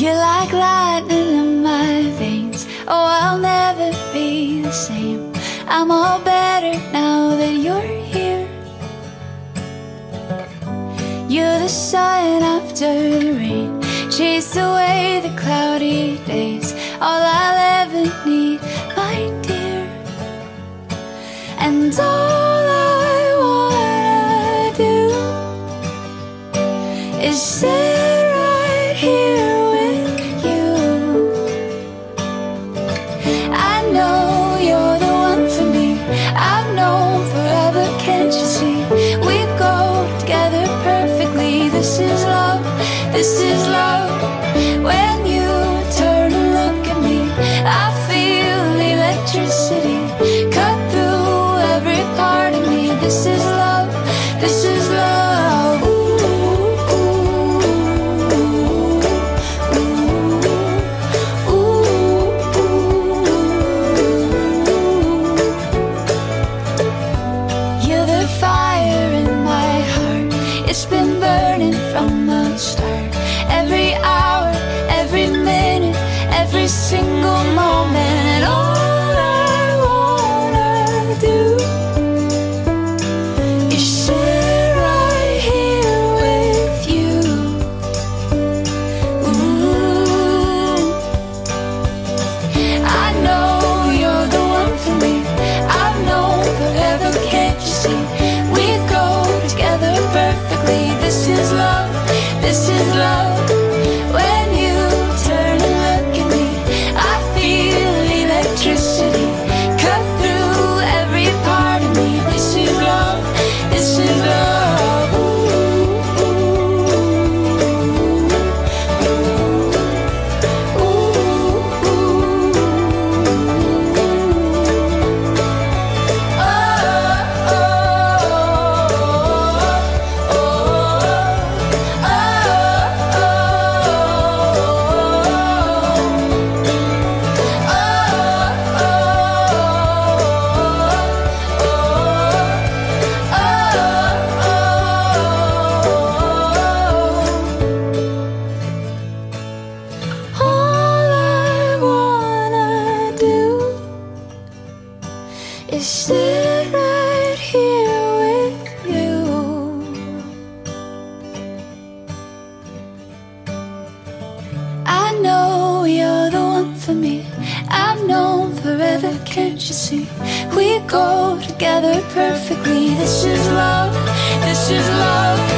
You're like lightning in my veins. Oh, I'll never be the same. I'm all better now that you're here. You're the sun after the rain. Chase away the cloudy days. All I'll ever need, my dear. And all I wanna do is sit right here love, this is love. When you turn and look at me, I feel electricity cut through every part of me. This is burning from the start. Every hour, every minute, every single moment. This is love, this is love. I know you're the one for me. I've known forever, can't you see? We go together perfectly. This is love, this is love.